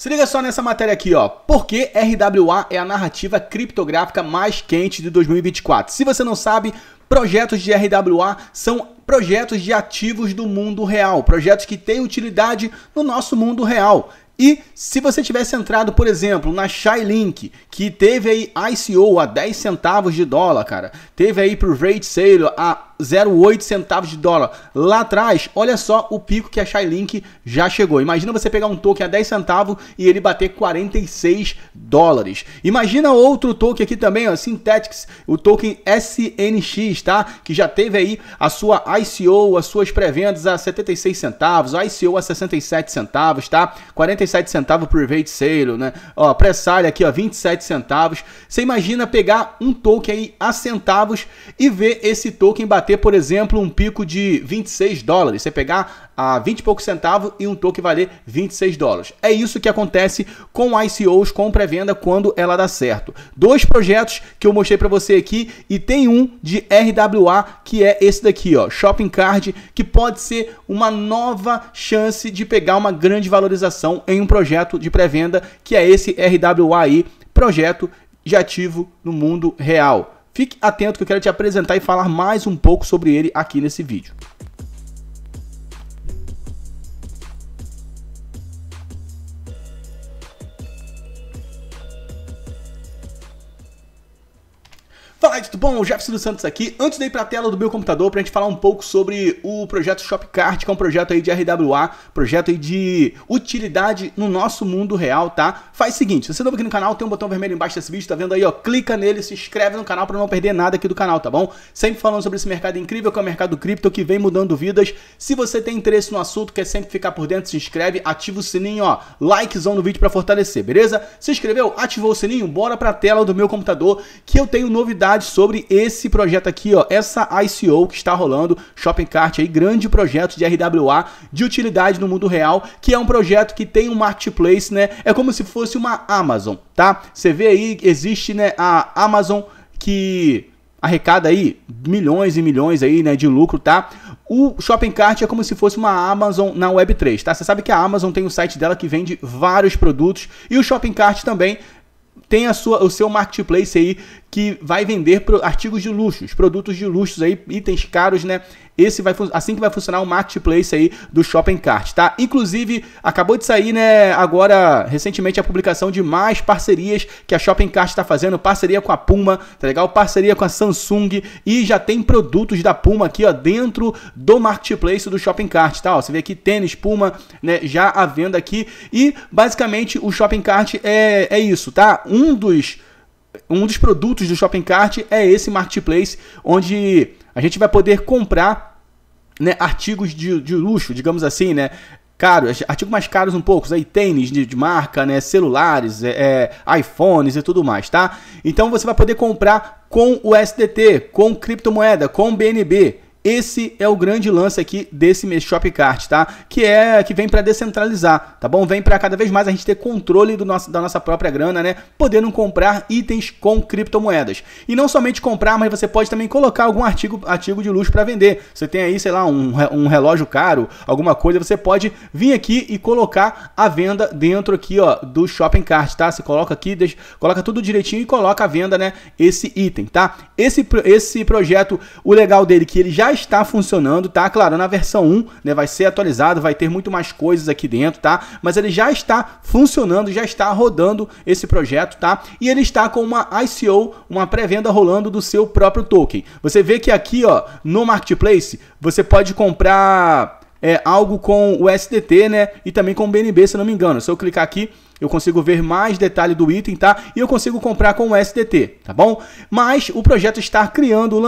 Se liga só nessa matéria aqui, ó. Por que RWA é a narrativa criptográfica mais quente de 2024? Se você não sabe, projetos de RWA são projetos de ativos do mundo real, projetos que têm utilidade no nosso mundo real. E se você tivesse entrado, por exemplo, na Shylink, que teve aí ICO a 10 centavos de dólar, cara, teve aí pro rate sale a 0,8 centavos de dólar. Lá atrás, olha só o pico que a Shylink já chegou. Imagina você pegar um token a 10 centavos e ele bater 46 dólares. Imagina outro token aqui também, ó, Synthetics, o token SNX, tá? Que já teve aí a sua ICO, as suas pré-vendas a 76 centavos, a ICO a 67 centavos, tá? 47 centavos por rate sale, né? Ó, pré-sale aqui, ó, 27 centavos. Você imagina pegar um token aí a centavos e ver esse token bater ter, por exemplo, um pico de 26 dólares. Você pegar a 20 e poucos centavos e um token valer 26 dólares. É isso que acontece com ICOs, com pré-venda, quando ela dá certo. Dois projetos que eu mostrei para você aqui e tem um de RWA que é esse daqui, ó, Shopping Card, que pode ser uma nova chance de pegar uma grande valorização em um projeto de pré-venda, que é esse RWA aí, projeto de ativo no mundo real. Fique atento que eu quero te apresentar e falar mais um pouco sobre ele aqui nesse vídeo. Bom? O Jefferson dos Santos aqui. Antes de ir para a tela do meu computador para a gente falar um pouco sobre o projeto Shopcart, que é um projeto aí de RWA, projeto aí de utilidade no nosso mundo real, tá? Faz o seguinte, se você é novo aqui no canal, tem um botão vermelho embaixo desse vídeo, tá vendo aí, ó? Clica nele, se inscreve no canal para não perder nada aqui do canal, tá bom? Sempre falando sobre esse mercado incrível que é o mercado cripto que vem mudando vidas. Se você tem interesse no assunto, quer sempre ficar por dentro, se inscreve, ativa o sininho, ó, likezão no vídeo para fortalecer, beleza? Se inscreveu, ativou o sininho, bora para a tela do meu computador que eu tenho novidades sobre esse projeto aqui, ó, essa ICO que está rolando, Shopping Cart aí, grande projeto de RWA de utilidade no mundo real, que é um projeto que tem um marketplace, né? É como se fosse uma Amazon, tá? Você vê aí, existe, né, a Amazon que arrecada aí milhões e milhões aí, né, de lucro, tá? O Shopping Cart é como se fosse uma Amazon na Web3, tá? Você sabe que a Amazon tem o site dela que vende vários produtos e o Shopping Cart também tem a sua, o seu marketplace aí que vai vender artigos de luxo, produtos de luxo aí, itens caros, né? Esse vai assim que vai funcionar o marketplace aí do Shopping Cart, tá? Inclusive, acabou de sair, né, agora recentemente a publicação de mais parcerias que a Shopping Cart está fazendo, parceria com a Puma, tá legal? Parceria com a Samsung e já tem produtos da Puma aqui, ó, dentro do marketplace do Shopping Cart, tá? Ó, você vê aqui tênis Puma, né, já à venda aqui e basicamente o Shopping Cart é, é isso, tá? Um dos um dos produtos do Shopping Cart é esse marketplace onde a gente vai poder comprar né, artigos de, de luxo, digamos assim, né? Caros, artigos mais caros um pouco, aí tênis de, de marca, né, celulares, é, é, iPhones e tudo mais, tá? Então você vai poder comprar com o SDT, com criptomoeda, com BNB. Esse é o grande lance aqui desse Shopcart, tá? Que é que vem para descentralizar, tá bom? Vem para cada vez mais a gente ter controle do nosso, da nossa própria grana, né? Podendo comprar itens com criptomoedas. E não somente comprar, mas você pode também colocar algum artigo, artigo de luxo para vender. Você tem aí, sei lá, um, um relógio caro, alguma coisa, você pode vir aqui e colocar a venda dentro aqui, ó, do Shopping Cart, tá? Você coloca aqui, deixa, coloca tudo direitinho e coloca a venda, né? Esse item, tá? Esse, esse projeto, o legal dele é que ele já está funcionando, tá? Claro, na versão 1, né, vai ser atualizado, vai ter muito mais coisas aqui dentro, tá? Mas ele já está funcionando, já está rodando esse projeto, tá? E ele está com uma ICO, uma pré-venda rolando do seu próprio token. Você vê que aqui, ó, no marketplace, você pode comprar é, algo com o SDT, né? E também com o BNB, se não me engano. Se eu clicar aqui, eu consigo ver mais detalhe do item, tá? E eu consigo comprar com o SDT, tá bom? Mas o projeto está criando,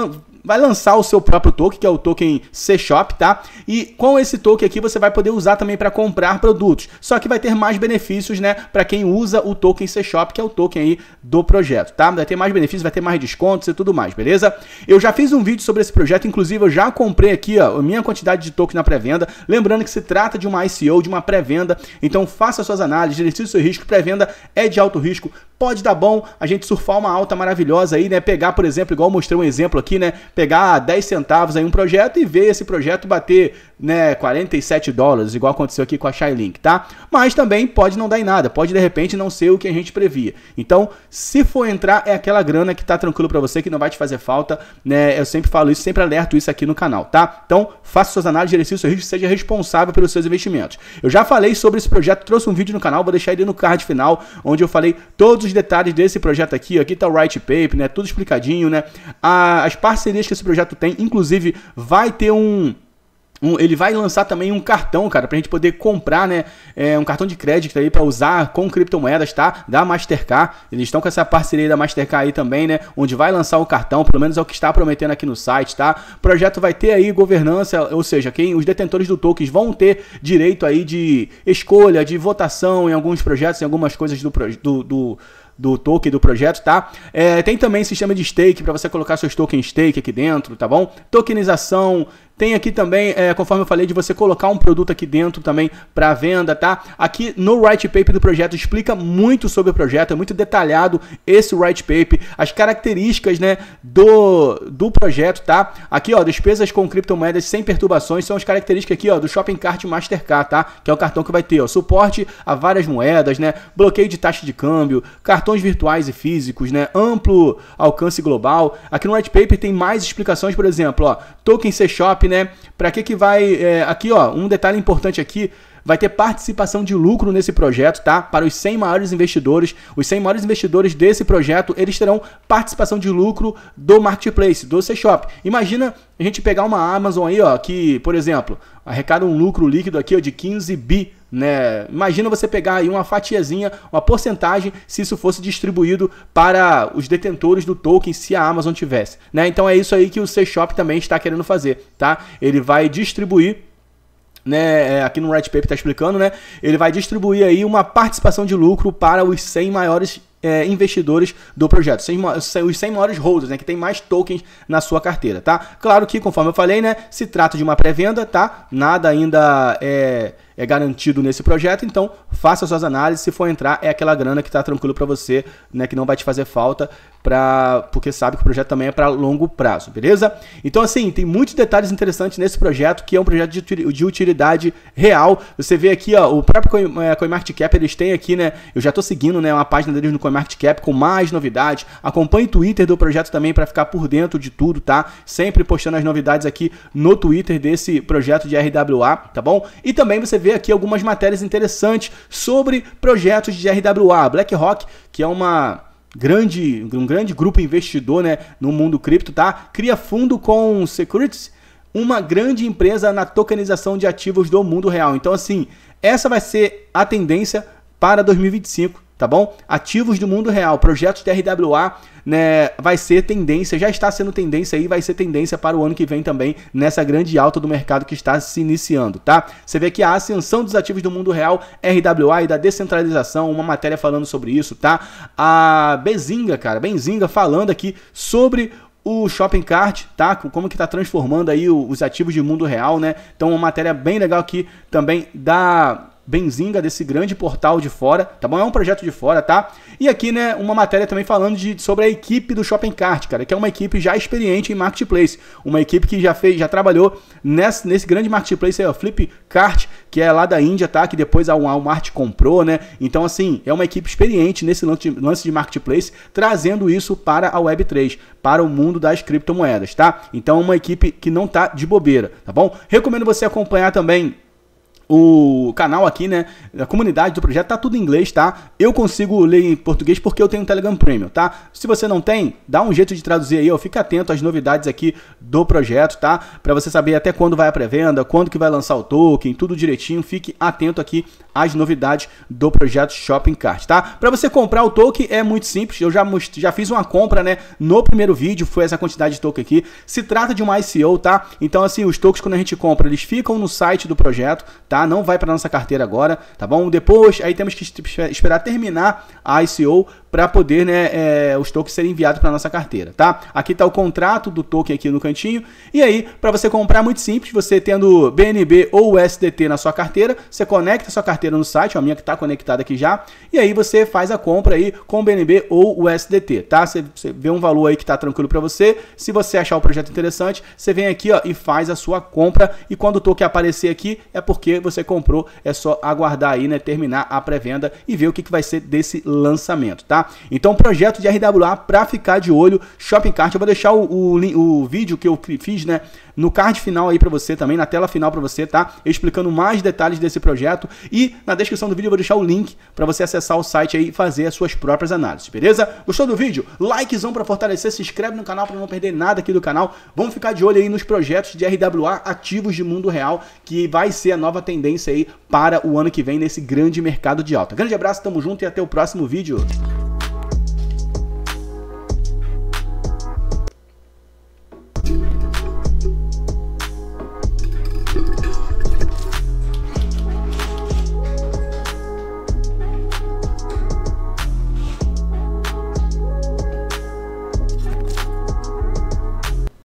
vai lançar o seu próprio token, que é o token C-Shop, tá? E com esse token aqui você vai poder usar também para comprar produtos. Só que vai ter mais benefícios, né, para quem usa o token C-Shop, que é o token aí do projeto, tá? Vai ter mais benefícios, vai ter mais descontos e tudo mais, beleza? Eu já fiz um vídeo sobre esse projeto, inclusive eu já comprei aqui, ó, a minha quantidade de token na pré-venda. Lembrando que se trata de uma ICO, de uma pré-venda, então faça suas análises, gerencie seu risco, pré-venda é de alto risco, pode dar bom a gente surfar uma alta maravilhosa aí, né? Pegar, por exemplo, igual mostrei um exemplo aqui, né? Pegar 10 centavos aí um projeto e ver esse projeto bater né, 47 dólares, igual aconteceu aqui com a Shylink, tá? Mas também pode não dar em nada, pode de repente não ser o que a gente previa. Então, se for entrar, é aquela grana que tá tranquilo para você, que não vai te fazer falta, né? Eu sempre falo isso, sempre alerto isso aqui no canal, tá? Então, faça suas análises, gerencie o seu risco, seja responsável pelos seus investimentos. Eu já falei sobre esse projeto, trouxe um vídeo no canal, vou deixar ele no card final, onde eu falei todos os detalhes desse projeto aqui. Aqui tá o White Paper, né? Tudo explicadinho, né? as parcerias que esse projeto tem, inclusive, vai ter um um, ele vai lançar também um cartão, cara, pra gente poder comprar, né? É, um cartão de crédito aí para usar com criptomoedas, tá? Da Mastercard. Eles estão com essa parceria da Mastercard aí também, né? Onde vai lançar o cartão, pelo menos é o que está prometendo aqui no site, tá? O projeto vai ter aí governança, ou seja, quem os detentores do tokens vão ter direito aí de escolha, de votação em alguns projetos, em algumas coisas do, do, do do token do projeto, tá? É, tem também sistema de stake para você colocar seus tokens stake aqui dentro, tá bom? Tokenização, tem aqui também, é, conforme eu falei, de você colocar um produto aqui dentro também para venda, tá? Aqui no white paper do projeto explica muito sobre o projeto, é muito detalhado esse white paper, as características, né, do, do projeto, tá? Aqui, ó, despesas com criptomoedas sem perturbações são as características aqui, ó, do Shopping Cart Mastercard, tá? Que é o cartão que vai ter, ó, suporte a várias moedas, né? Bloqueio de taxa de câmbio, cartões virtuais e físicos, né? Amplo alcance global. Aqui no white paper tem mais explicações, por exemplo, ó, token C-Shop né? Para que que vai... É, aqui, ó, um detalhe importante aqui, vai ter participação de lucro nesse projeto, tá? Para os 100 maiores investidores. Os 100 maiores investidores desse projeto, eles terão participação de lucro do marketplace, do C-Shop. Imagina a gente pegar uma Amazon aí, ó, que, por exemplo, arrecada um lucro líquido aqui ó, de 15 bi né? Imagina você pegar aí uma fatiazinha, uma porcentagem, se isso fosse distribuído para os detentores do token, se a Amazon tivesse. Né? Então é isso aí que o C-Shop também está querendo fazer. Tá? Ele vai distribuir né, é, aqui no Red Paper está explicando, né, ele vai distribuir aí uma participação de lucro para os 100 maiores é, investidores do projeto, os 100 maiores holders, né, que tem mais tokens na sua carteira, tá? Claro que, conforme eu falei, né, se trata de uma pré-venda, tá? Nada ainda é, é garantido nesse projeto, então faça suas análises, se for entrar, é aquela grana que está tranquilo para você, né, que não vai te fazer falta, pra, porque sabe que o projeto também é para longo prazo, beleza? Então, assim, tem muitos detalhes interessantes nesse projeto, que é um projeto de, de utilidade real. Você vê aqui, ó, o próprio Coin, é, CoinMarketCap, eles têm aqui, né, eu já estou seguindo, né, uma página deles no CoinMarketCap com mais novidades. Acompanhe o Twitter do projeto também para ficar por dentro de tudo, tá? Sempre postando as novidades aqui no Twitter desse projeto de RWA, tá bom? E também você vê aqui algumas matérias interessantes sobre projetos de RWA. BlackRock, que é uma grande, um grande grupo investidor né, no mundo cripto, tá? Cria fundo com securities, uma grande empresa na tokenização de ativos do mundo real. Então, assim, essa vai ser a tendência para 2025 tá bom? Ativos do mundo real, projetos de RWA, né, vai ser tendência, já está sendo tendência aí, vai ser tendência para o ano que vem também, nessa grande alta do mercado que está se iniciando, tá? Você vê que a ascensão dos ativos do mundo real, RWA e da descentralização, uma matéria falando sobre isso, tá? A Bezinga, cara, Benzinga falando aqui sobre o Shopping Cart, tá? Como que tá transformando aí os ativos de mundo real, né? Então uma matéria bem legal aqui também da Benzinga, desse grande portal de fora, tá bom? É um projeto de fora, tá? E aqui, né, uma matéria também falando de, sobre a equipe do Shopping Cart, cara, que é uma equipe já experiente em marketplace, uma equipe que já fez, já trabalhou nesse, nesse grande marketplace aí, o Flipkart, que é lá da Índia, tá? Que depois a Walmart comprou, né? Então, assim, é uma equipe experiente nesse lance de, lance de marketplace, trazendo isso para a Web3, para o mundo das criptomoedas, tá? Então, uma equipe que não tá de bobeira, tá bom? Recomendo você acompanhar também o canal aqui, né? A comunidade do projeto tá tudo em inglês, tá? Eu consigo ler em português porque eu tenho um Telegram Premium, tá? Se você não tem, dá um jeito de traduzir aí, ó. Fica atento às novidades aqui do projeto, tá? Para você saber até quando vai a pré-venda, quando que vai lançar o token, tudo direitinho. Fique atento aqui às novidades do projeto Shopping Cart, tá? Para você comprar o token é muito simples. Eu já, já fiz uma compra, né? No primeiro vídeo foi essa quantidade de token aqui. Se trata de uma ICO, tá? Então, assim, os tokens quando a gente compra, eles ficam no site do projeto, tá? Não vai para nossa carteira agora, tá bom? Depois, aí temos que esperar terminar a ICO para poder né, é, os tokens serem enviados para nossa carteira, tá? Aqui está o contrato do token aqui no cantinho. E aí, para você comprar é muito simples, você tendo BNB ou USDT na sua carteira, você conecta sua carteira no site, a minha que está conectada aqui já, e aí você faz a compra aí com BNB ou USDT, tá? Você, você vê um valor aí que está tranquilo para você. Se você achar o projeto interessante, você vem aqui ó, e faz a sua compra. E quando o token aparecer aqui, é porque você comprou. É só aguardar aí, né? Terminar a pré-venda e ver o que, que vai ser desse lançamento, Então, projeto de RWA para ficar de olho, Shopping Cart. Eu vou deixar o, o, o vídeo que eu fiz, né? No card final aí para você também, na tela final para você, tá? Explicando mais detalhes desse projeto e na descrição do vídeo eu vou deixar o link para você acessar o site aí e fazer as suas próprias análises, beleza? Gostou do vídeo? Likezão para fortalecer, se inscreve no canal para não perder nada aqui do canal. Vamos ficar de olho aí nos projetos de RWA ativos de mundo real, que vai ser a nova tendência aí para o ano que vem nesse grande mercado de alta. Grande abraço, tamo junto e até o próximo vídeo.